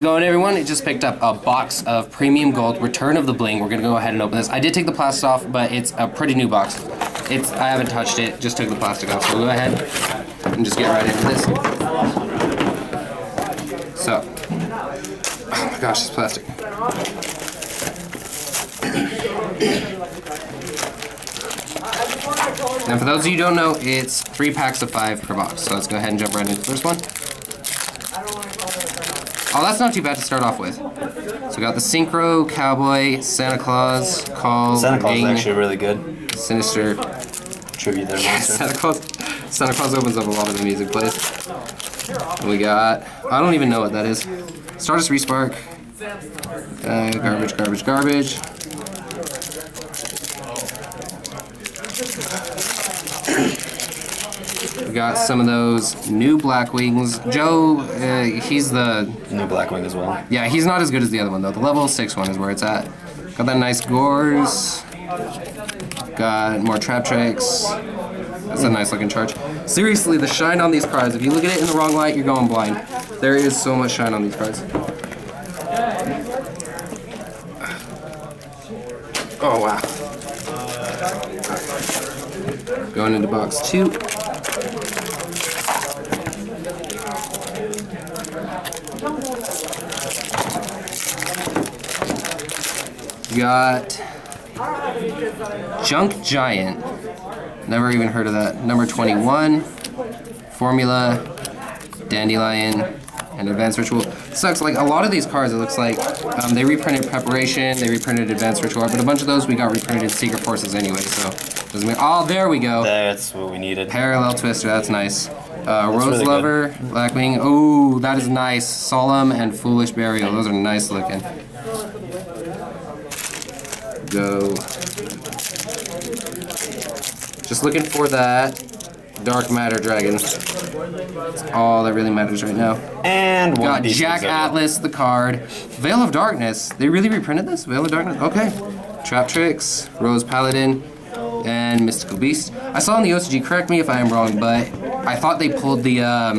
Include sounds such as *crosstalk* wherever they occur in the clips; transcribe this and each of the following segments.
Going everyone, it just picked up a box of premium gold return of the bling. We're gonna go ahead and open this. I did take the plastic off but it's a pretty new box. It's i haven't touched it. Just took the plastic off. So we'll go ahead and just get right into this. So oh my gosh it's plastic. And for those of you who don't know it's three packs of five per box. So let's go ahead and jump right into the first one Oh, that's not too bad to start off with. So we got the Synchro, Cowboy, Santa Claws, Call, Santa Claws is actually really good. Sinister. Tribute there, monster. Santa Claws. Santa Claws opens up a lot of the music plays. And we got. I don't even know what that is. Stardust Respark. Uh, garbage, garbage, garbage. Got some of those new Black Wings. Joe, uh, he's the New Black Wing as well. yeah, he's not as good as the other one though. The level six one is where it's at. Got that nice Gorz. Got more trap tricks. That's a nice looking charge. Seriously, the shine on these cards. If you look at it in the wrong light, you're going blind. There is so much shine on these cards. Oh wow. Going into box two. Got Junk Giant. Never even heard of that. Number 21. Formula, Dandelion, and Advanced Ritual. Sucks, like a lot of these cards, it looks like um, they reprinted Preparation, they reprinted Advanced Ritual, but a bunch of those we got reprinted Secret Forces anyway, so doesn't mean. Oh, there we go. That's what we needed. Parallel Twister, that's nice. Uh, Rose really Lover, Blackwing. Oh, that is nice. Solemn and Foolish Burial. Those are nice looking. Go. Just looking for that Dark Matter Dragon. That's all that really matters right now. And one Got Jack Atlas, the card. Veil of Darkness. They really reprinted this? Veil of Darkness? Okay. Trap Tricks, Rose Paladin, and Mystical Beast. I saw in the OCG, correct me if I am wrong, but I thought they pulled the, um,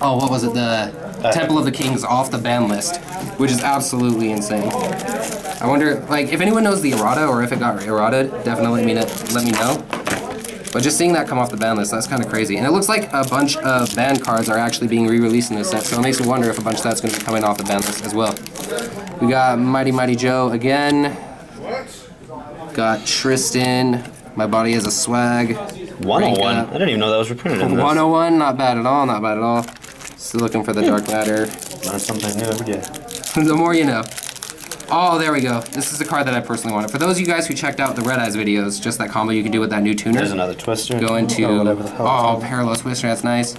oh, what was it? The Temple of the Kings off the ban list, which is absolutely insane. I wonder, like, if anyone knows the errata or if it got errata, definitely let me know. Let me know. But just seeing that come off the ban list, that's kind of crazy. And it looks like a bunch of ban cards are actually being re-released in this set, so it makes me wonder if a bunch of that's going to be coming off the ban list as well. We got Mighty Mighty Joe again. Got Tristan. My body is a swag. 101. Rank I didn't even know that was reprinted in this. 101, not bad at all, not bad at all. Still looking for the hmm. Dark Matter. Learn something new every day. *laughs* the more you know. Oh, there we go. This is the card that I personally wanted. For those of you guys who checked out the Red Eyes videos, just that combo you can do with that new tuner. There's another Twister. Go into Oh, whatever the hell. oh, parallel twister. That's nice.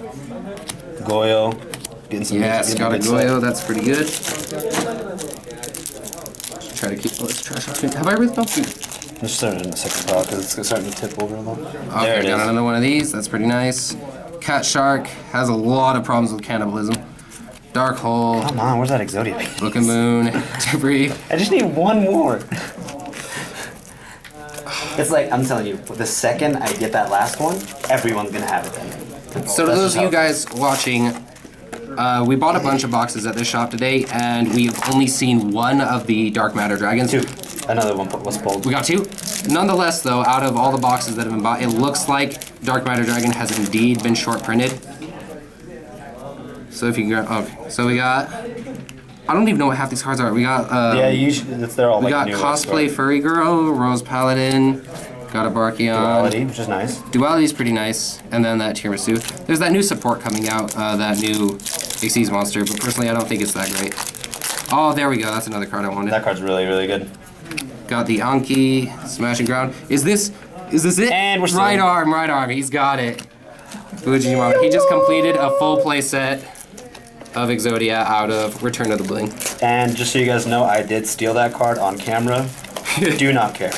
Goyo. Getting some Yes, got a. Goyo. That's pretty good. Try to keep all this trash off. Have I ripped off? Let's start it in the second pile because it's starting to tip over a little. Okay, there it got is. another one of these. That's pretty nice. Cat Shark has a lot of problems with cannibalism. Dark Hole, Come on, where's that Exodia? Book of Moon, *laughs* Debris. I just need one more. It's like I'm telling you, the second I get that last one, everyone's gonna have it then. So to those of you guys watching, uh, we bought a bunch of boxes at this shop today, and we've only seen one of the Dark Matter Dragons. Two. Another one was pulled. We got two. Nonetheless, though, out of all the boxes that have been bought, it looks like Dark Matter Dragon has indeed been short printed. So if you can grab, okay, so we got. I don't even know what half these cards are. We got. Uh, Yeah, usually it's they're all we like got cosplay ones, furry girl, Rose Paladin, got a Barkion. Duality, which is nice. Duality's pretty nice, and then that tiramisu. There's that new support coming out, uh, that new Xyz monster, but personally I don't think it's that great. Oh, there we go. That's another card I wanted. That card's really, really good. Got the Anki, Smashing Ground. Is this, is this it? And we're still- right arm, right arm. He's got it. Fujimura. He just completed a full play set of Exodia out of Return of the Bling. And just so you guys know, I did steal that card on camera. *laughs* Do not care.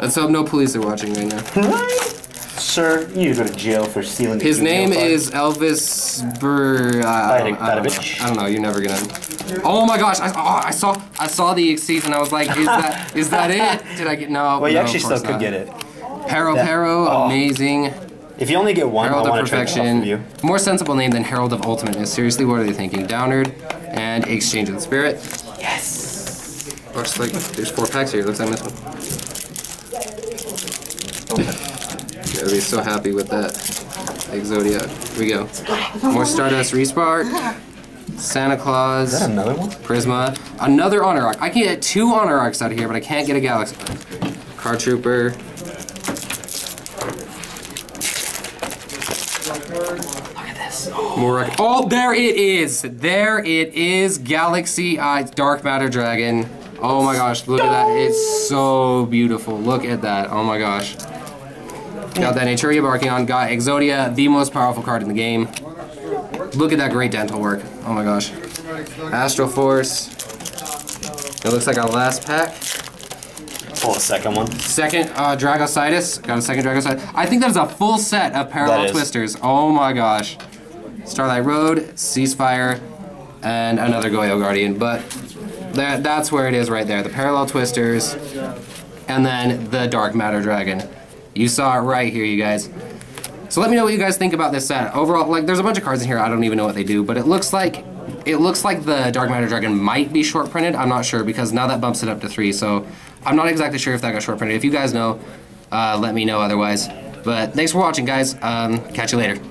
Let's hope no police are watching right now. Sir, you go to jail for stealing His name is Elvis Burr. Uh, I, don't, I, don't know. I don't know. You're never gonna. Oh my gosh! I, oh, I saw I saw the Xyz and I was like, is that is that it? Did I get no? Well, you no, actually still course could not. get it. Pero Pero, oh. Amazing. If you only get one, Herald I of want to trade off of you. Perfection. More sensible name than Herald of Ultimateness. Seriously, what are they thinking? Downerd, And Exchange of the Spirit. Yes. Looks like there's four packs here. Looks like this one. Gotta be so happy with that. Exodia. Here we go. More Stardust Respark. Santa Claws. Is that another one? Prisma. Another Honor Arc. I can get two Honor Arcs out of here, but I can't get a Galaxy. Car Trooper. Look at this. More Arc. Oh, there it is. There it is. Galaxy Eye Dark Matter Dragon. Oh my gosh, look at that. It's so beautiful. Look at that. Oh my gosh. Got that Naturia Barkion. Got Exodia, the most powerful card in the game. Look at that great dental work. Oh my gosh. Astral Force. It looks like our last pack. Oh, the second one. Second uh, Dragositis. Got a second Dragositis. I think that is a full set of Parallel. Twisters. Oh my gosh. Starlight Road, Ceasefire, and another Goyo Guardian. But that, that's where it is right there. The Parallel Twisters, and then the Dark Matter Dragon. You saw it right here, you guys. So let me know what you guys think about this set. Overall, like, there's a bunch of cards in here. I don't even know what they do, but it looks like it looks like the Dark Matter Dragon might be short printed. I'm not sure because now that bumps it up to three. So I'm not exactly sure if that got short printed. If you guys know, uh, let me know otherwise. But thanks for watching, guys. Um, catch you later.